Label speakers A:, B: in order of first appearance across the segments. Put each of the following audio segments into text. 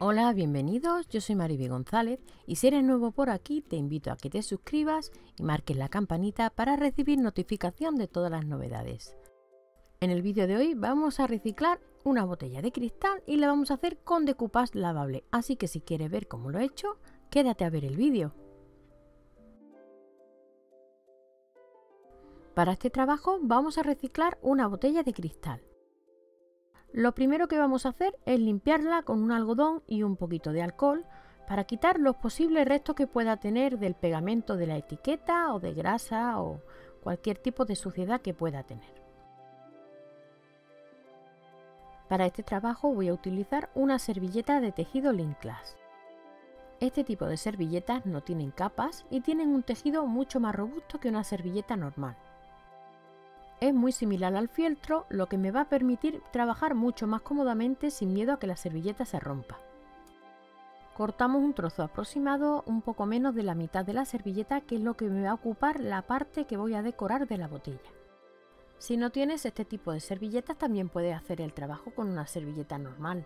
A: Hola, bienvenidos, yo soy Mariby González y si eres nuevo por aquí te invito a que te suscribas y marques la campanita para recibir notificación de todas las novedades. En el vídeo de hoy vamos a reciclar una botella de cristal y la vamos a hacer con decoupage lavable, así que si quieres ver cómo lo he hecho, quédate a ver el vídeo. Para este trabajo vamos a reciclar una botella de cristal. Lo primero que vamos a hacer es limpiarla con un algodón y un poquito de alcohol para quitar los posibles restos que pueda tener del pegamento de la etiqueta o de grasa o cualquier tipo de suciedad que pueda tener. Para este trabajo voy a utilizar una servilleta de tejido Linclass. Este tipo de servilletas no tienen capas y tienen un tejido mucho más robusto que una servilleta normal. Es muy similar al fieltro, lo que me va a permitir trabajar mucho más cómodamente sin miedo a que la servilleta se rompa. Cortamos un trozo aproximado un poco menos de la mitad de la servilleta que es lo que me va a ocupar la parte que voy a decorar de la botella. Si no tienes este tipo de servilletas también puedes hacer el trabajo con una servilleta normal.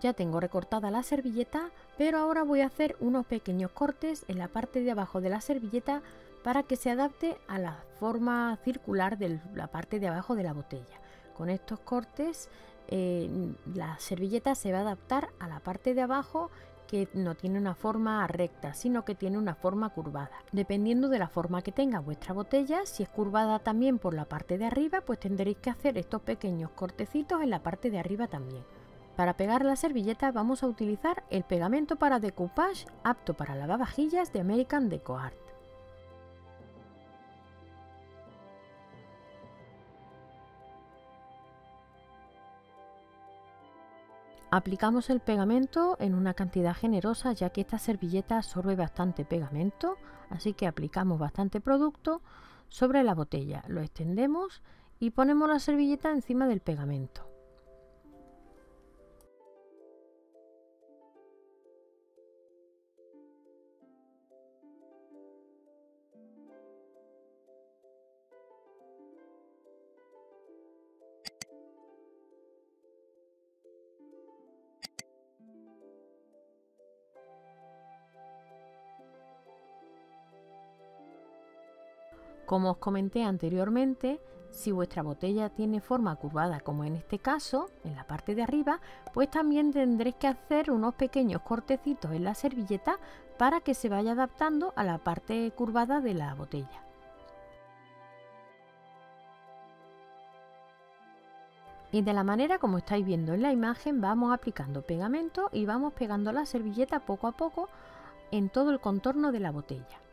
A: Ya tengo recortada la servilleta, pero ahora voy a hacer unos pequeños cortes en la parte de abajo de la servilleta para que se adapte a la forma circular de la parte de abajo de la botella. Con estos cortes eh, la servilleta se va a adaptar a la parte de abajo que no tiene una forma recta, sino que tiene una forma curvada. Dependiendo de la forma que tenga vuestra botella, si es curvada también por la parte de arriba, pues tendréis que hacer estos pequeños cortecitos en la parte de arriba también. Para pegar la servilleta vamos a utilizar el pegamento para decoupage apto para lavavajillas de American Deco Art. Aplicamos el pegamento en una cantidad generosa ya que esta servilleta absorbe bastante pegamento, así que aplicamos bastante producto sobre la botella, lo extendemos y ponemos la servilleta encima del pegamento. Como os comenté anteriormente, si vuestra botella tiene forma curvada como en este caso, en la parte de arriba, pues también tendréis que hacer unos pequeños cortecitos en la servilleta para que se vaya adaptando a la parte curvada de la botella. Y de la manera como estáis viendo en la imagen vamos aplicando pegamento y vamos pegando la servilleta poco a poco en todo el contorno de la botella.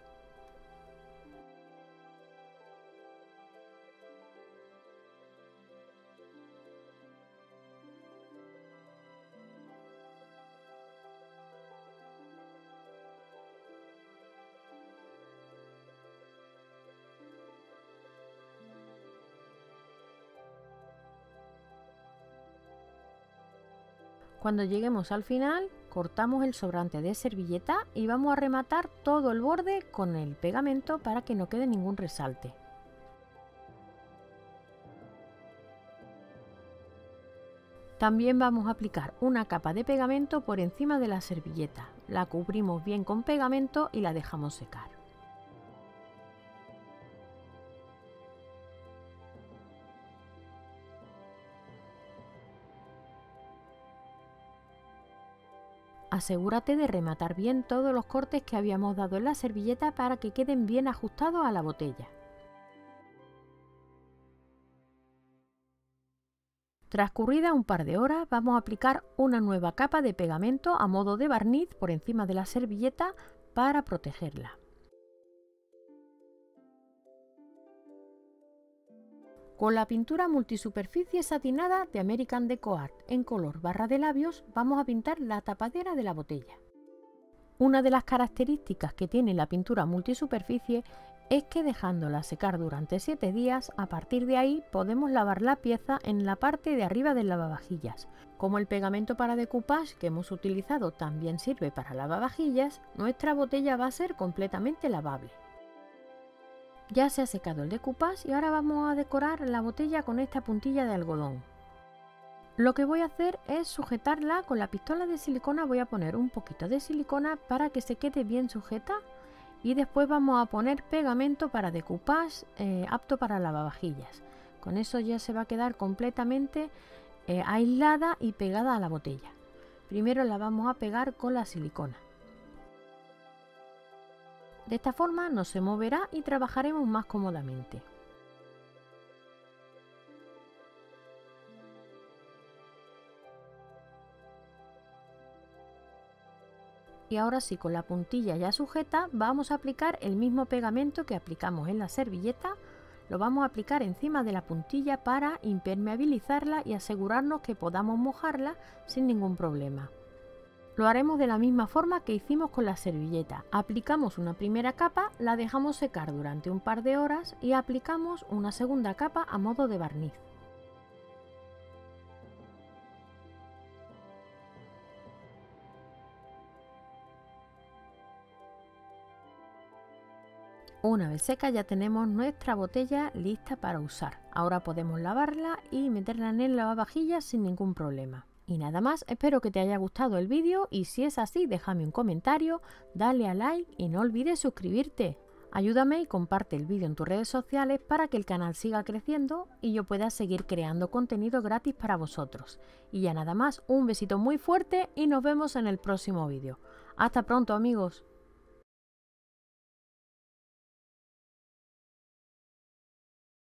A: Cuando lleguemos al final, cortamos el sobrante de servilleta y vamos a rematar todo el borde con el pegamento para que no quede ningún resalte. También vamos a aplicar una capa de pegamento por encima de la servilleta. La cubrimos bien con pegamento y la dejamos secar. Asegúrate de rematar bien todos los cortes que habíamos dado en la servilleta para que queden bien ajustados a la botella. Transcurrida un par de horas vamos a aplicar una nueva capa de pegamento a modo de barniz por encima de la servilleta para protegerla. Con la pintura multisuperficie satinada de American Deco Art en color barra de labios vamos a pintar la tapadera de la botella. Una de las características que tiene la pintura multisuperficie es que dejándola secar durante 7 días, a partir de ahí podemos lavar la pieza en la parte de arriba del lavavajillas. Como el pegamento para decoupage que hemos utilizado también sirve para lavavajillas, nuestra botella va a ser completamente lavable. Ya se ha secado el decoupage y ahora vamos a decorar la botella con esta puntilla de algodón. Lo que voy a hacer es sujetarla con la pistola de silicona, voy a poner un poquito de silicona para que se quede bien sujeta y después vamos a poner pegamento para decoupage eh, apto para lavavajillas. Con eso ya se va a quedar completamente eh, aislada y pegada a la botella. Primero la vamos a pegar con la silicona. De esta forma no se moverá y trabajaremos más cómodamente. Y ahora sí, con la puntilla ya sujeta, vamos a aplicar el mismo pegamento que aplicamos en la servilleta. Lo vamos a aplicar encima de la puntilla para impermeabilizarla y asegurarnos que podamos mojarla sin ningún problema. Lo haremos de la misma forma que hicimos con la servilleta. Aplicamos una primera capa, la dejamos secar durante un par de horas y aplicamos una segunda capa a modo de barniz. Una vez seca ya tenemos nuestra botella lista para usar. Ahora podemos lavarla y meterla en el lavavajillas sin ningún problema. Y nada más, espero que te haya gustado el vídeo y si es así déjame un comentario, dale a like y no olvides suscribirte. Ayúdame y comparte el vídeo en tus redes sociales para que el canal siga creciendo y yo pueda seguir creando contenido gratis para vosotros. Y ya nada más, un besito muy fuerte y nos vemos en el próximo vídeo. Hasta pronto amigos.